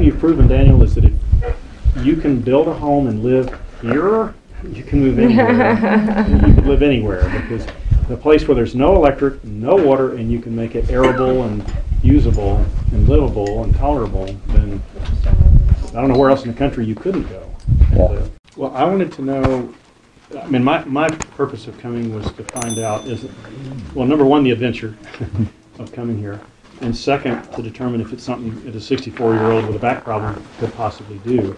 thing you've proven, Daniel, is that if you can build a home and live here, you can move anywhere. you can live anywhere because the place where there's no electric, no water, and you can make it arable and usable and livable and tolerable, then I don't know where else in the country you couldn't go. Yeah. Well, I wanted to know, I mean, my, my purpose of coming was to find out is, well, number one, the adventure of coming here. And second, to determine if it's something that a 64-year-old with a back problem could possibly do.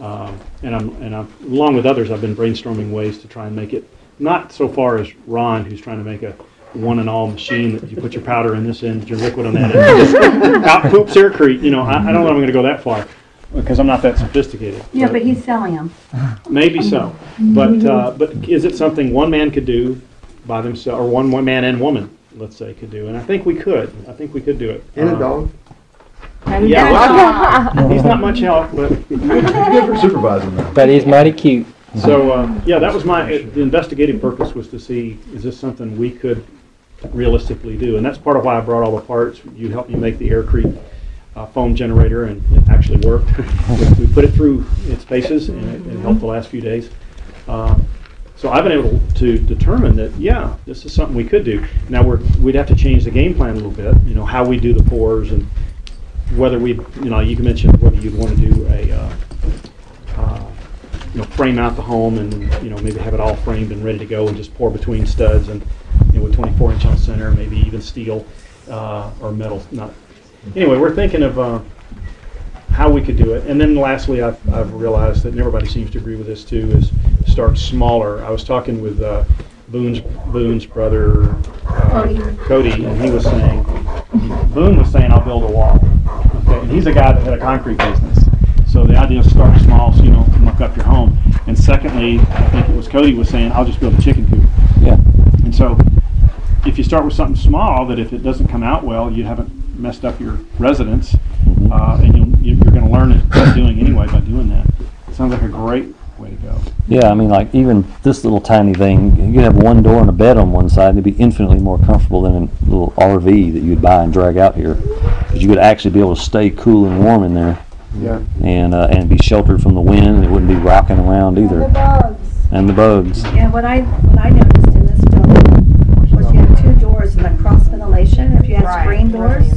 Um, And I'm, and I'm, along with others, I've been brainstorming ways to try and make it, not so far as Ron, who's trying to make a one and all machine that you put your powder in this end, your liquid on that end, and just out poops aircrete, you know, I, I don't know if I'm gonna go that far, because I'm not that sophisticated. Yeah, but he's selling them. Maybe so, but, uh, but is it something one man could do by themselves, or one, one man and woman, let's say, could do? And I think we could, I think we could do it. And a Uh, dog. Yeah, well, he's not much help, but, Good for supervising them. But he's mighty cute. so, uh, yeah, that was my, the investigative purpose was to see, is this something we could realistically do? And that's part of why I brought all the parts. You helped me make the aircrete uh, foam generator, and it actually worked. We we put it through its paces, and it it helped the last few days. Uh, So I've been able to determine that, yeah, this is something we could do. Now, we're, we'd have to change the game plan a little bit, you know, how we do the pours and whether we, you know, you can mention whether you'd want to do a, uh, uh, you know, frame out the home and, you know, maybe have it all framed and ready to go and just pour between studs and, you know, with 24 inch on center, maybe even steel, uh, or metal, not. Anyway, we're thinking of, uh, how we could do it. And then lastly, I've, I've realized that and everybody seems to agree with this too, is start smaller. I was talking with, uh, Boone's, Boone's brother, uh, Cody, and he was saying, Boone was saying, I'll build a wall. Okay, and he's a guy that had a concrete business. So the idea is start small so you don't muck up your home. And secondly, I think it was Cody was saying, I'll just build a chicken coop. Yeah. And so if you start with something small, that if it doesn't come out well, you haven't messed up your residence, uh, and you'll, you- you're gonna learn it by doing anyway by doing that. Sounds like a great way to go. Yeah, I mean, like even this little tiny thing, you could have one door and a bed on one side, and it'd be infinitely more comfortable than a little RV that you'd buy and drag out here. Because you would actually be able to stay cool and warm in there, Yeah. and uh, and be sheltered from the wind, and it wouldn't be rocking around either. And the bugs. Yeah, what I, what I noticed in this building was you had two doors and the cross ventilation, if you had screen doors,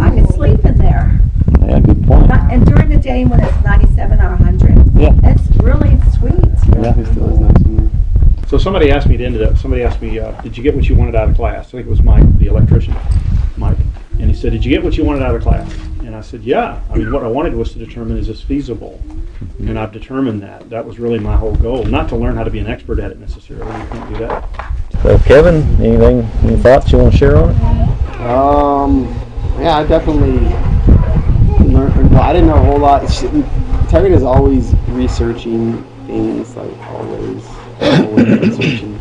I could sleep in there. Yeah, good point. And during the day when it's ninety-seven or hundred, Yeah. it's really sweet. Yeah. It still is nice in here. So somebody asked me to end it up. somebody asked me, uh, did you get what you wanted out of class? I think it was Mike, the electrician, Mike. And he said, did you get what you wanted out of class? And I said, yeah. I mean, what I wanted was to determine, is this feasible? And I've determined that. That was really my whole goal, not to learn how to be an expert at it necessarily. You can't do that. So Kevin, anything, any thoughts you want to share on it? Um, yeah, I definitely learned. Well, I didn't know a whole lot. She- Terry is always researching things, like always, always.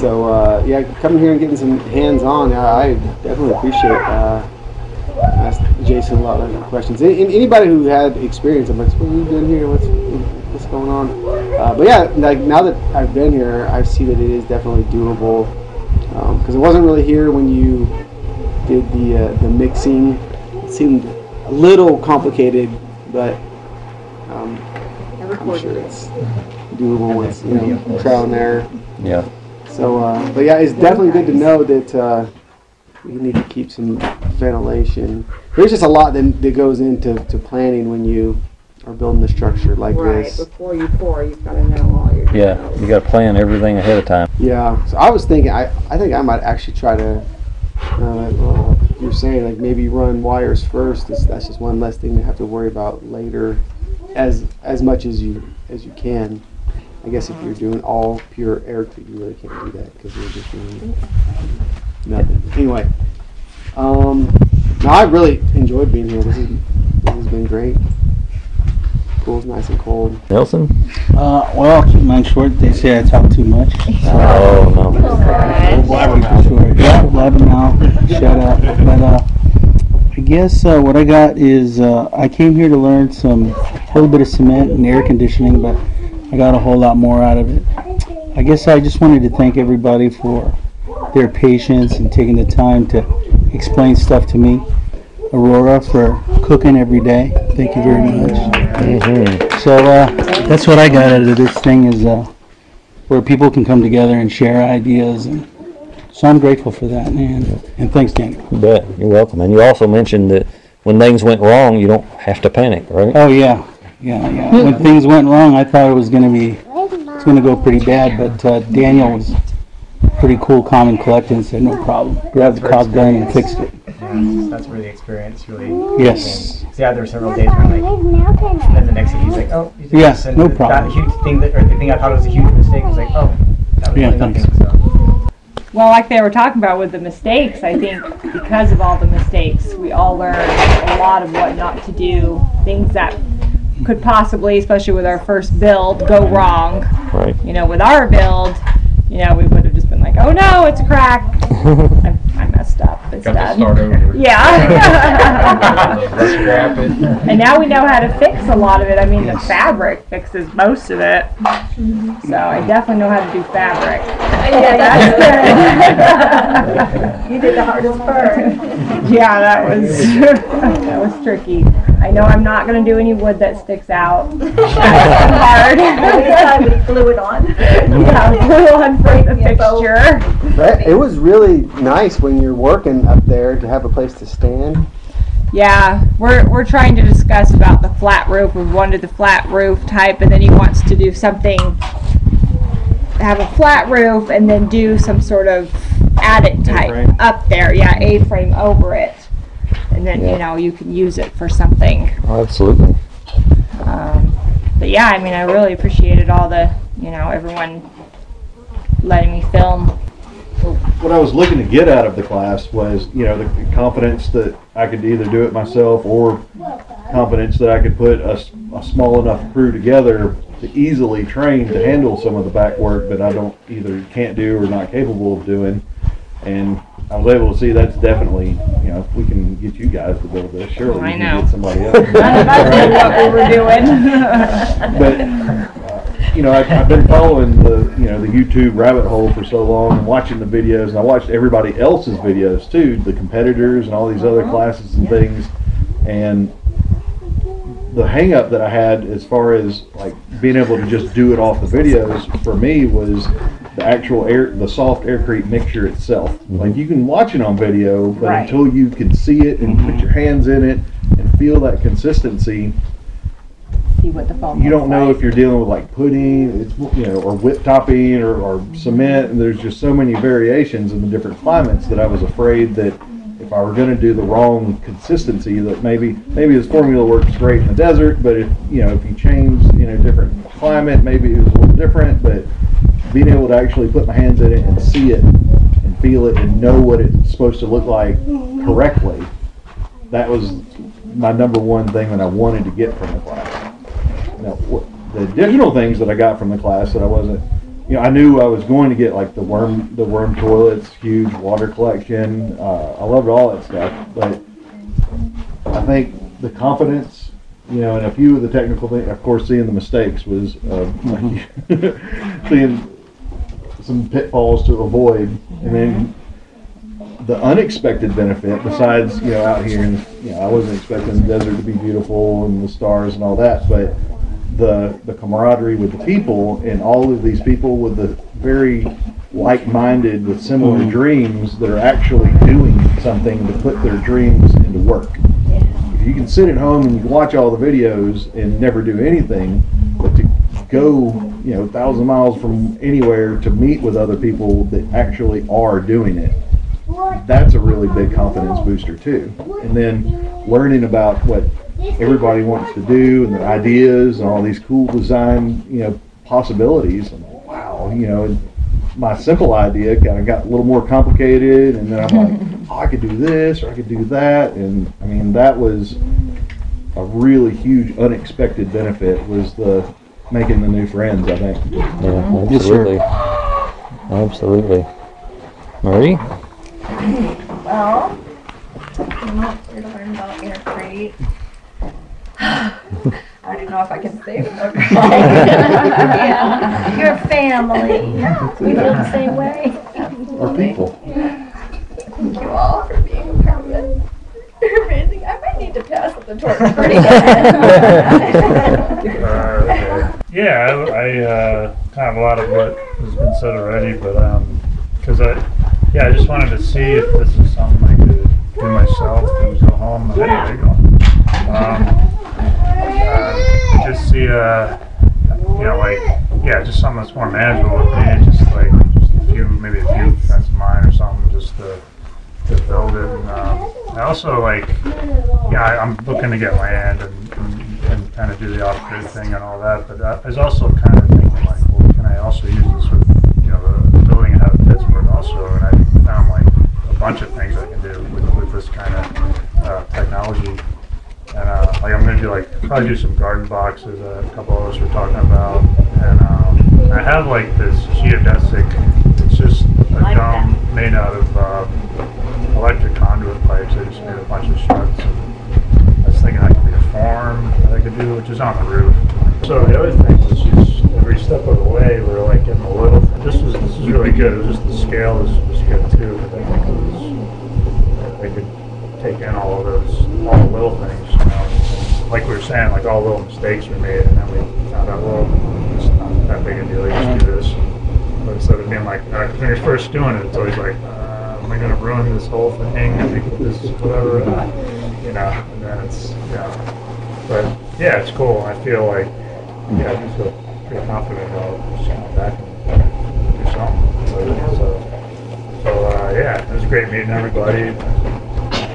So uh, yeah, coming here and getting some hands-on, uh, I definitely appreciate. Uh, Jason a lot of questions. Any, anybody who had experience, I'm like, what are you doing here? What's what's going on? Uh, but yeah, like now that I've been here, I see that it is definitely doable. Because it wasn't really here when you did the uh, the mixing. It seemed a little complicated, but um, I'm sure it's doable with you know trial and error. Yeah. So, uh, but yeah, it's definitely good to know that uh, we need to keep some ventilation. There's just a lot that, that goes into to planning when you are building a structure like Right, this. before you pour, you've gotta know all your. Yeah, you got to plan everything ahead of time. Yeah. So I was thinking, I, I think I might actually try to. Uh, well, you're saying like maybe run wires first. That's, that's just one less thing to have to worry about later, as as much as you as you can. I guess if you're doing all pure aircrete, you really can't do that because you're just doing nothing. Anyway, um, no, I really enjoyed being here. This is this has been great. Pool's nice and cold. Nelson? Uh, well, I'll keep mine short. They say I talk too much. Oh, no. Sure. Yeah, blabber now. Shut up. But uh, I guess uh, what I got is uh, I came here to learn some a little bit of cement and air conditioning, but I got a whole lot more out of it. I guess I just wanted to thank everybody for their patience and taking the time to explain stuff to me. Aurora for cooking every day. Thank you very much. Mhm. So uh, that's what I got out of this thing is uh, where people can come together and share ideas, and so I'm grateful for that, man. And thanks, Danny. You bet. You're welcome. And you also mentioned that when things went wrong, you don't have to panic, right? Oh yeah, yeah, yeah. When things went wrong, I thought it was gonna be it's gonna go pretty bad, but uh, Daniel was pretty cool, calm, and collected, and said no problem. Grabbed the caulk gun and fixed it. That's where the experience really. Yes. So yeah, there were several days where like, and then the next day he's like, oh, you did Yeah, this, and no the- problem. That huge thing that, or the thing I thought was a huge mistake was like, oh, that was Yeah, really thanks. nothing. So. Well, like they were talking about with the mistakes, I think because of all the mistakes, we all learned a lot of what not to do, things that could possibly, especially with our first build, go wrong. Right. You know, with our build, you know, we would have just been like, oh no, it's a crack. I, I messed up. It's Got to start over. Yeah. Let's scrap it. and now we know how to fix a lot of it. I mean, the fabric fixes most of it. So I definitely know how to do fabric. yeah, That's You did the hardest part. yeah, that was that was tricky. I know I'm not gonna do any wood that sticks out. That's hard. Every time we glue it on. yeah, glue on for the fixture. That, it was really nice when you're working up there to have a place to stand. Yeah, we're we're trying to discuss about the flat roof. We've wanted the flat roof type, and then he wants to do something, have a flat roof, and then do some sort of attic type A-frame? up there. Yeah, A-frame over it, and then Yeah. you know you can use it for something. Oh, absolutely. Um, but yeah, I mean, I really appreciated all the you know everyone letting me film. What I was looking to get out of the class was, you know, the confidence that I could either do it myself or confidence that I could put a small enough crew together to easily train to handle some of the back work that I don't either can't do or not capable of doing. And I was able to see that's definitely, you know, if we can get you guys to build this, surely oh, I we know. can get somebody else. None of us knew what we were doing. but you know, I've, I've been following the you know the YouTube rabbit hole for so long and watching the videos, and I watched everybody else's videos too, the competitors and all these other uh-huh. classes and things, and the hang up that I had as far as like being able to just do it off the videos for me was the actual air, the soft aircrete mixture itself. Mm-hmm. Like you can watch it on video, but Right. until you can see it and put mm-hmm. your hands in it and feel that consistency, See what the foam you don't know like. if you're dealing with like pudding, it's you know, or whip topping, or, or cement, and there's just so many variations in the different climates that I was afraid that if I were going to do the wrong consistency, that maybe maybe this formula works great in the desert, but if you know if you change you know different climate, maybe it was a little different. But being able to actually put my hands in it and see it and feel it and know what it's supposed to look like correctly, that was my number one thing that I wanted to get from the class. The additional things that I got from the class that I wasn't, you know, I knew I was going to get like the worm, the worm toilets, huge water collection. Uh, I loved all that stuff, but I think the confidence, you know, and a few of the technical things, of course, seeing the mistakes was uh, seeing some pitfalls to avoid, and then the unexpected benefit besides you know out here and you know I wasn't expecting the desert to be beautiful and the stars and all that but the the camaraderie with the people and all of these people with the very like-minded with similar mm-hmm. dreams that are actually doing something to put their dreams into work. If you can sit at home and you watch all the videos and never do anything but to go you know a thousand miles from anywhere to meet with other people that actually are doing it that's a really big confidence booster too. And then learning about what everybody wants to do and their ideas and all these cool design, you know, possibilities. I'm like, wow, you know, and my simple idea kind of got a little more complicated, and then I'm like, oh, I could do this or I could do that, and I mean that was a really huge unexpected benefit was the making the new friends. I think. Yeah, absolutely. Absolutely. Marie? Well, I'm not here to learn about aircrete. I don't know if I can say it. yeah, your family. Yeah. We feel the same way. Our people. Thank you all for being a part of it. You're amazing. I tilt the torch pretty good. Uh, Yeah, I, I, uh, kind of a lot of what has been said already, but, um 'cause cause I, yeah, I just wanted to see if this is something I could do myself and go home and, hey, there you go. Um, uh, uh, you know, like, yeah, just something that's more manageable with me, just like, just a few, maybe a few friends of mine or something, just to, to build it. And, um, I also like, yeah, I, I'm looking to get land and, and, and kind of do the off-grid thing and all that, but I was also kind of thinking like, well, can I also use this with, you know, the, building have in Pittsburgh also, and I found like a bunch of things I can do with, with this kind of, uh, technology. And, uh, like I'm gonna do like, probably do some garden boxes, uh, a couple of us were talking about, and, um, I have like this geodesic, it's just a Like dome made out of, uh, electric conduit pipes, I just made a bunch of struts. I was thinking that could be a farm that I could do, which is on the roof. So the other thing was just every step of the way, we are like getting a little, this was, this is really good, it was just the scale was, was good too, but I think it was, I could take in all of those, all the little things, you know. Like we were saying, like all little mistakes we made, and then we found out, well, it's not that big a deal, you just do this. But instead of being like, uh, when you're first doing it, it's always like, uh, am I gonna ruin this whole thing? This, whatever, uh, you know, and then it's, yeah. But, yeah, it's cool, I feel like, yeah, I do feel pretty confident about just going back and do something. So, so, so, uh, yeah, it was great meeting everybody,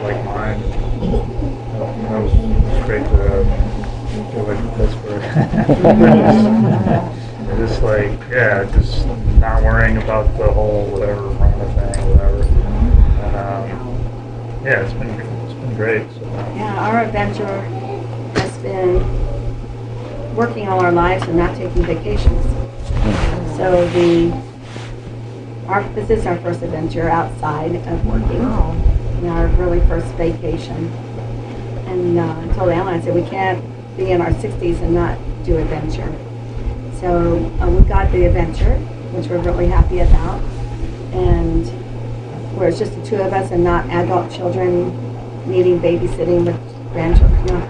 like mine. That was, it was great to, uh, go back to Pittsburgh. It's just like, yeah, just not worrying about the whole whatever Rona thing, whatever. And, um, yeah, it's been, it's been great, so. Yeah, our adventure has been working all our lives and not taking vacations. So the, our, this is our first adventure outside of working. And our really first vacation. And uh, I told Alan, I said, we can't be in our sixties and not do adventure. So uh, we got the adventure, which we're really happy about. And where it's just the two of us and not adult children needing babysitting with grandchildren. you know,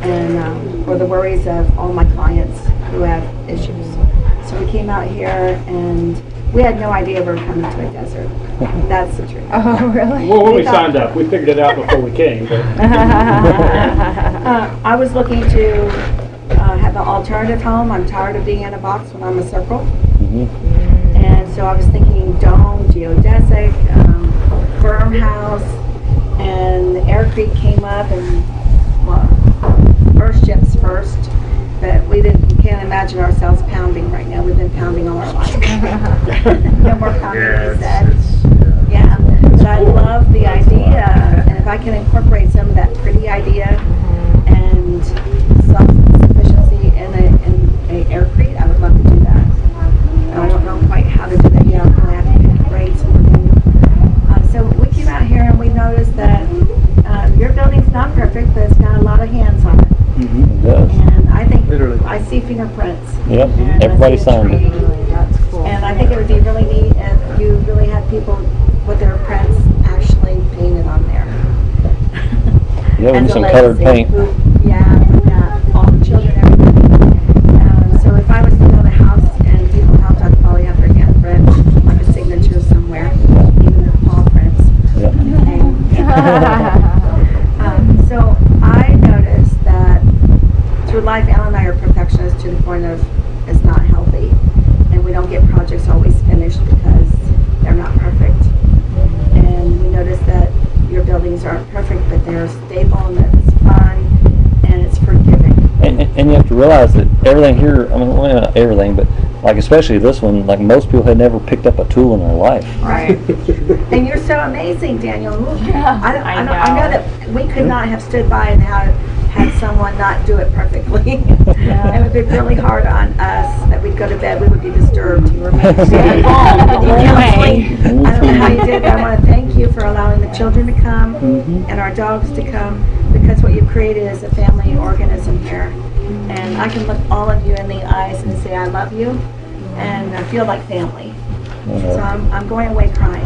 And um, for the worries of all my clients who have issues. So we came out here and we had no idea we were coming to a desert. That's the truth. Oh, really? Well, when we We signed up, we figured it out before we came, but Uh, I was looking to uh, have an alternative home. I'm tired of being in a box when I'm a circle. Mhm. And so I was thinking dome, geodesic, um, firm house, and aircrete came up and, well, first ships first. But we didn't, we can't imagine ourselves pounding right now. We've been pounding all our life. No more pounding, Yeah, he said. it's, it's, yeah. Yeah, but I love the idea, and if I can incorporate some of that pretty idea and self-sufficiency in a, in a aircrete, I would love to do that. And I don't know quite how to do that yet, I'm gonna have to pick rates and everything. Uh, so we came out here and we noticed that, um, your building's not perfect, but it's got a lot of hands on it. Mm-hmm. It does. And I think, Literally. I see fingerprints. Yep, And I everybody see a signed it. tree. And I think it would be really neat if you really had people with their prints actually painted on there. Yeah, we As need a some colored legacy. paint. Who- Yeah, yeah, all the children, everybody. Um, so if I was to build a house and people helped, I'd probably have their handprint, like a signature somewhere, even the paw prints. Yep. Um, so I noticed that through life, Alan and I are perfectionists to the point of it's not healthy. And we don't get projects always finished because they're not perfect. And we noticed that your buildings aren't perfect, but they're stable and it's fun and it's forgiving. And, and and you have to realize that everything here, I mean, well, not everything, but like especially this one, like most people had never picked up a tool in their life. Right. And you're so amazing, Daniel. Who- I, don't, I, know. I know that we could hmm? not have stood by and had, had someone not do it perfectly. It would be really hard on us that we'd go to bed, we would be disturbed. You were making me oh, I don't know how you did that. I want to thank you for allowing the children to come mm-hmm. and our dogs to come because what you've created is a family organism here. And I can look all of you in the eyes and say, I love you and I feel like family. So I'm, I'm going away crying.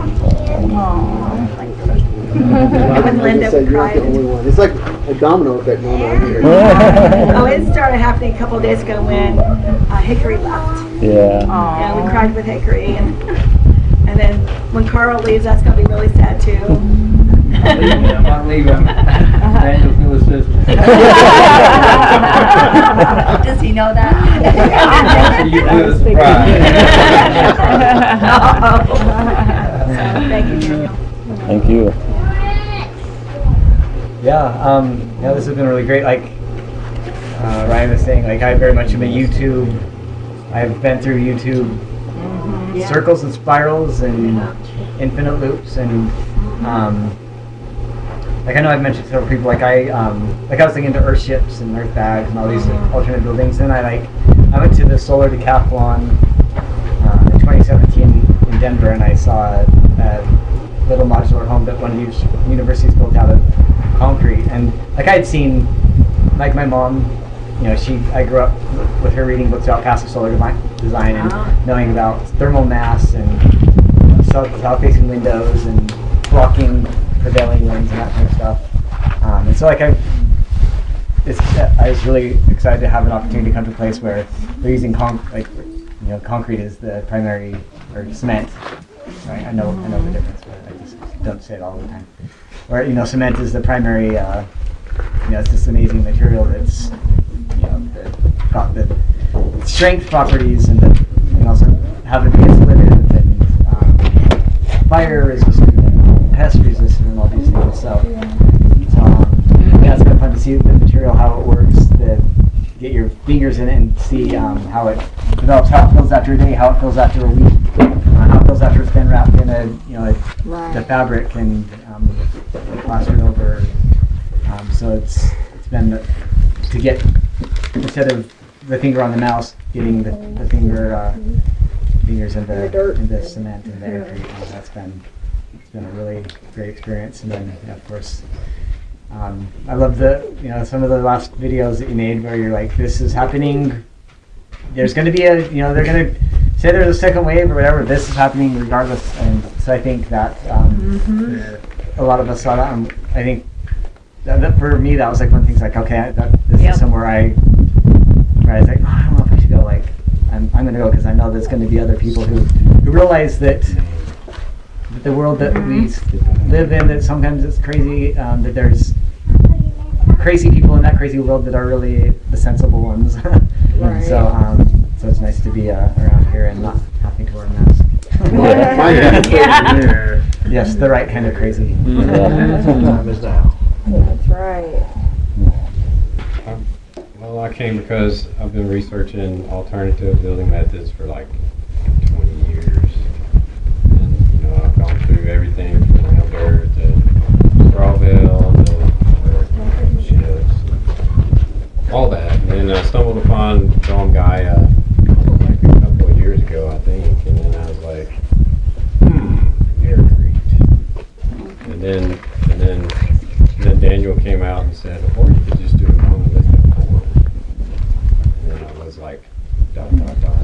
Like, When Linda Like I said, you're not the cried. only one. It's like a domino effect going on here. Oh, it started happening a couple of days ago when uh, Hickory left. Yeah. Yeah, we cried with Hickory, and and then when Carl leaves, that's gonna be really sad too. I'm not leaving. Daniel Phyllis says. Does he know that? You do the surprise. So, Thank you, Daniel. Thank you. Yeah, um, yeah, this has been really great. Like uh, Ryan was saying, like I very much am a YouTube. I've been through YouTube Yeah. circles and spirals and infinite loops and um, like I know I've mentioned to several people like I um, like I was thinking into earth ships and earth bags and all these alternate buildings. And I like I went to the solar decathlon uh, in 2017 in Denver and I saw a, a little modular home that one of these universities built out of concrete. And like I had seen like my mom you know she I grew up with her reading books about passive solar design and Ah. knowing about thermal mass and south, south facing windows and blocking prevailing and that kind of stuff. Um, and so like I, I was really excited to have an opportunity to come to a place where they're using con- like you know concrete is the primary or cement. Right? I know I know the difference, but I just don't say it all the time. Where you know cement is the primary. Uh, you know, it's this amazing material that's you know that got the strength properties and the and also have it be insulative and um, fire resistant and pest resistant and all things. So, so um, yeah, it's been fun to see the material how it works. The get your fingers in it and see um, how it develops, how it feels after a day, how it feels after a week, uh, how it feels after it's been wrapped in a you know a, the fabric and um, plastered over. Um, so it's it's been to get instead of the finger on the mouse, getting the, the finger uh, fingers in the in the cement and the aircrete. Uh, that's been it's been a really great experience. And then yeah, of course. Um, I love the you know some of the last videos that you made where you're like this is happening there's going to be a you know they're going to say there's a second wave or whatever this is happening regardless and so I think that um, a lot of us saw that and I think that, that for me that was like one things like okay I, that, this Yep. is somewhere I where I was like oh, I don't know if I should go like I'm, I'm going to go because I know there's going to be other people who, who realize that the world that we live in that sometimes it's crazy um, that there's crazy people in that crazy world that are really the sensible ones Right. so um, so it's nice to be uh, around here and not having to wear a mask My Yeah. yes the right kind of crazy Yeah. That's right. Well, I came because I've been researching alternative building methods for like 20 years. And, you know, I've gone through everything from Elder to straw bale to sheds, all that. And then I stumbled upon John Gaia like a couple of years ago, I think. And then I was like, hmm, aircrete. And then, and then, and then Daniel came out and said, or you could just do a monolithic core. And then I was like, dot, dot, dot.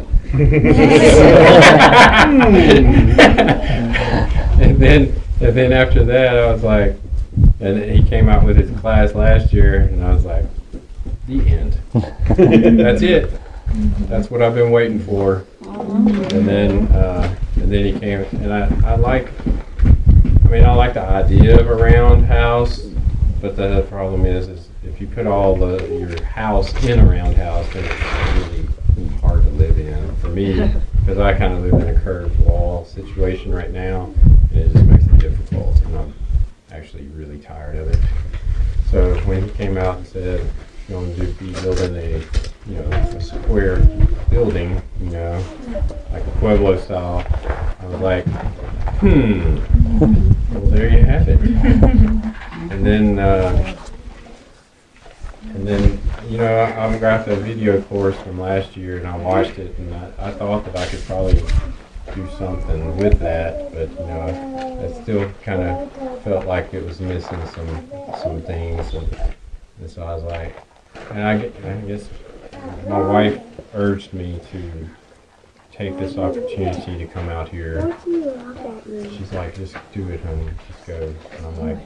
and then, and then after that, I was like, and then he came out with his class last year, and I was like, the end. That's it. That's what I've been waiting for. And then, uh, and then he came, and I, I like, I mean, I like the idea of a round house, but the problem is, is if you put all the, your house in a round house, then it's really hard to live in, for me, because I kind of live in a curved wall situation right now, and it just makes it difficult, and I'm actually really tired of it. So when he came out and said, you're going to be building a, you know, a square building, you know, like a Pueblo style, I was like, hmm, well, there you have it. And then, uh, and then, you know, I, I got the video course from last year and I watched it and I, I thought that I could probably do something with that, but, you know, I still kind of felt like it was missing some, some things and, and so I was like, and I, I guess my wife urged me to take this opportunity to come out here. She's like, just do it, honey, just go. And I'm like,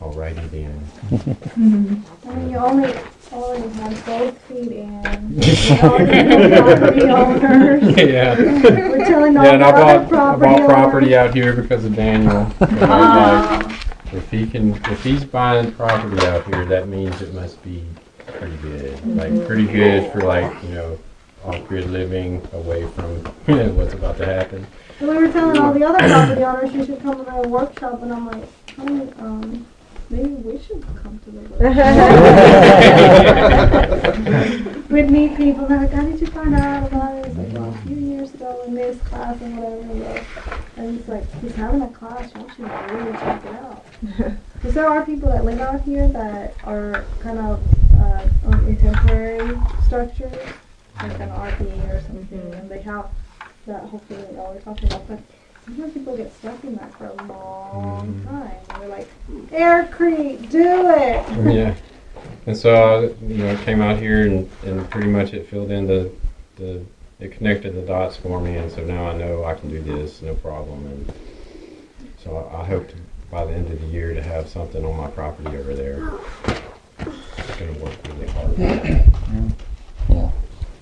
alrighty then. I mean, you only, only have both feet in. You already know property owners. Yeah. We're telling all Yeah, and the I other bought, I property bought property owners. out here because of Daniel. And I was like, If he can, if he's buying property out here, that means it must be pretty good. Like, pretty good for like, you know, off-grid living away from what's about to happen. And we were telling all the other property owners you should come to their workshop, and I'm like, honey, um, maybe we should come to the workshop. We'd meet people, and they're like, how did you find out about it? It's like, well, a few years ago in this class and whatever. And he's like, he's having a class, y'all should really check it out. Because there are people that live out here that are kind of uh, on- in temporary structures, like an RV or something, and they have that hopefully y'all are talking about. But sometimes people get stuck in that for a long mm-hmm. time. And they're like, Aircrete, do it! Yeah. And so, I, you know, came out here and, and pretty much it filled in the, the, it connected the dots for me. And so now I know I can do this, no problem. And so I, I hope to, by the end of the year to have something on my property over there. It's gonna work really hard. Yeah.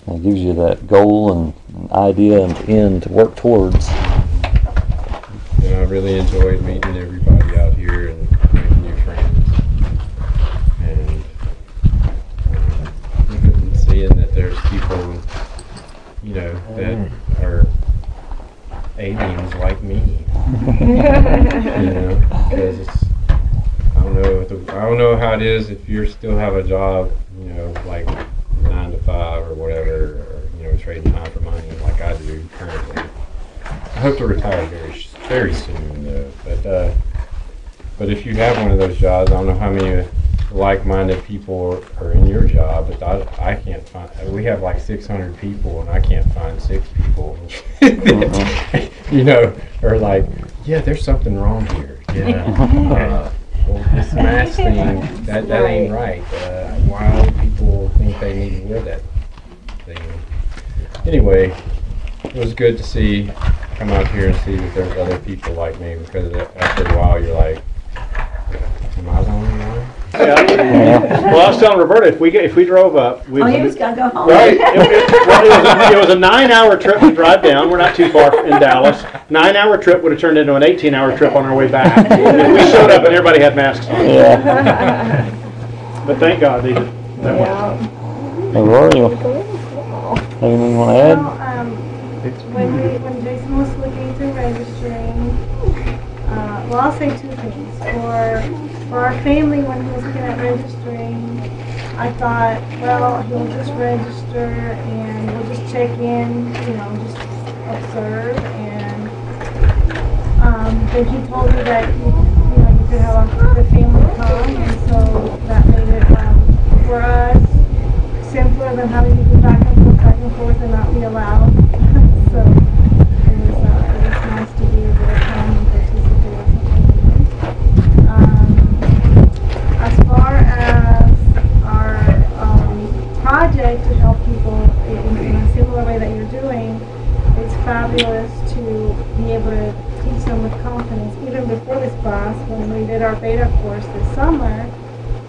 It gives you that goal and idea and end to work towards. I really enjoyed meeting everybody out here and making new friends. And um, seeing that there's people, you know, that are aliens like me. you know, because it's, I don't know, the- I don't know how it is if you still have a job, you know, like nine to five or whatever, or, you know, trading time for money like I do currently. I hope to retire very, s- very soon though, but, uh, but if you have one of those jobs, I don't know how many like-minded people are in your job, but I, I can't find, we have like six hundred people and I can't find six people. that, You know, or like, yeah, there's something wrong here, yeah. Uh, Well, this mask thing, that, that ain't right. Uh, why do people think they need to wear that thing? Anyway, it was good to see, come out here and see that there's other people like me because after a while you're like, am I the only one? Yeah. Well, I was telling Roberta, if we, get- if we drove up. we Oh, he was- you just gotta go home. Right. It, it- well, it was a, it was a nine-hour trip to drive down. We're not too far in Dallas. Nine-hour trip would have turned into an eighteen-hour trip on our way back. If we showed up and everybody had masks on. But thank God they did. That went. Hey, Rory, anything you want to add? Well, um, when we, when well, I'll say two things. For, for our family, when he was looking at registering, I thought, well, he'll just register and we'll just check in, you know, just observe and, um, then he told me that, you you know, you could have a, the family come and so that made it, um, for us, simpler than having to go back and forth, back and forth and not be allowed. so it was, uh, it was nice to be able to come and participate in something. Um, as far as our um, project to help people in, in a similar way that you're doing, it's fabulous to be able to teach them with confidence. Even before this class, when we did our beta course this summer,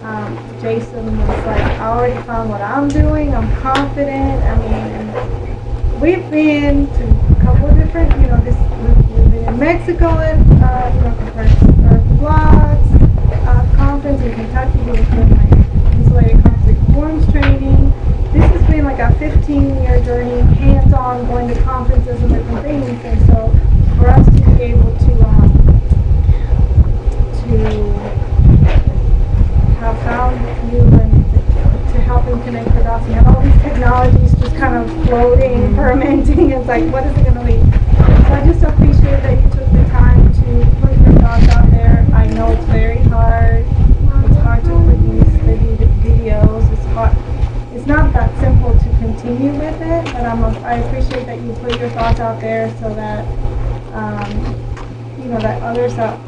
um, Jason was like, I already found what I'm doing. I'm confident. I mean, we've been to a couple of different, you know, this we've, been in Mexico at, uh, you know, Blocks uh, conference in Kentucky. We've been like insulated concrete forms training. This has been like a 15-year journey, hands-on, going to conferences and different things. And so, for us to be able to um, to have found you and to help him connect the dots and have all these technologies just kind of floating, fermenting. It's like, what is it going to be? So I just appreciate that you took the time to put your thoughts out there. I know it's very hard. It's hard to put these videos. It's hard. It's not that simple continue with it, but I'm a, I appreciate that you put your thoughts out there so that um, you know that others that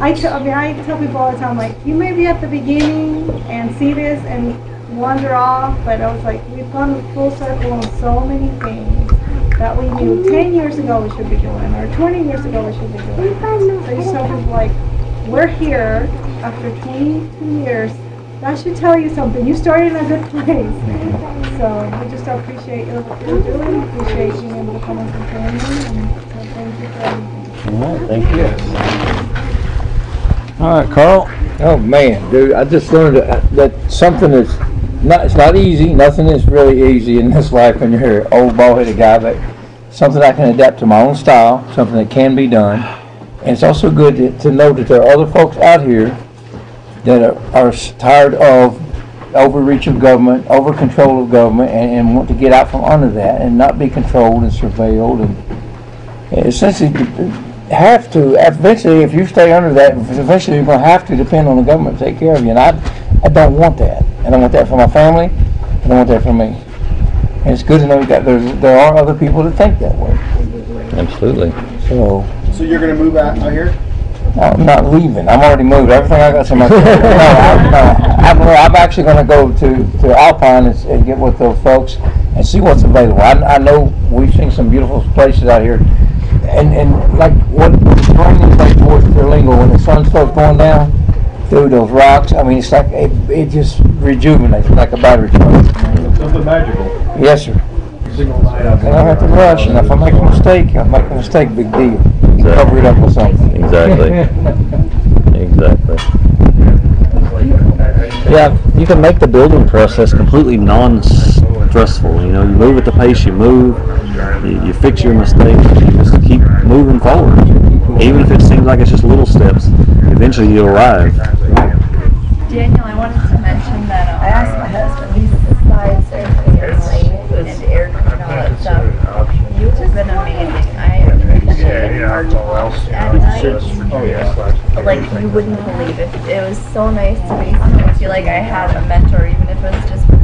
I tell, mean, I tell people all the time, like, you may be at the beginning and see this, and wander off, but I was like, we've gone full circle on so many things that we knew 10 years ago we should be doing, or 20 years ago we should be doing. So you sort of like, we're here after 22 years. That should tell you something. You started in a good place. So we just appreciate you what you're doing, appreciate being able to come up and compare me, and so thank you for everything. All right, thank you. All right, Carl. Oh man, dude, I just learned that, that something is not. It's not easy. Nothing is really easy in this life when you're an old bald-headed guy. But something I can adapt to my own style. Something that can be done. And it's also good to, to know that there are other folks out here that are, are tired of overreach of government, over control of government, and, and want to get out from under that and not be controlled and surveilled and essentially have to eventually if you stay under that eventually you're going to have to depend on the government to take care of you. And I, I don't want that. And I don't want that for my family. I don't want that for me. And it's good to know that there's, there are other people that think that way. Absolutely. so So you're gonna move out, out here? I'm not leaving I'm already moved everything I got in my no, I'm, no, I'm, I'm actually going to go to, to Alpine and, and get with those folks and see what's available I, I know we've seen some beautiful places out here and and like what spring is like towards Terlingua when the sun starts going down through those rocks. I mean, it's like it, it just rejuvenates like a battery charge. Something magical. Yes, sir. Single night And I don't have to rush, and if I make a mistake, I make a mistake, big deal. You can cover it up with something. Exactly. Exactly. Yeah, you can make the building process completely non-stressful. You know, you move at the pace you move, you, you fix your mistakes, you just keep moving forward. Even if it seems like it's just little steps, eventually you'll arrive. Daniel, I wanted to Oh yeah. Like you wouldn't believe it. It was so nice to be. I feel like I had a mentor, even if it was just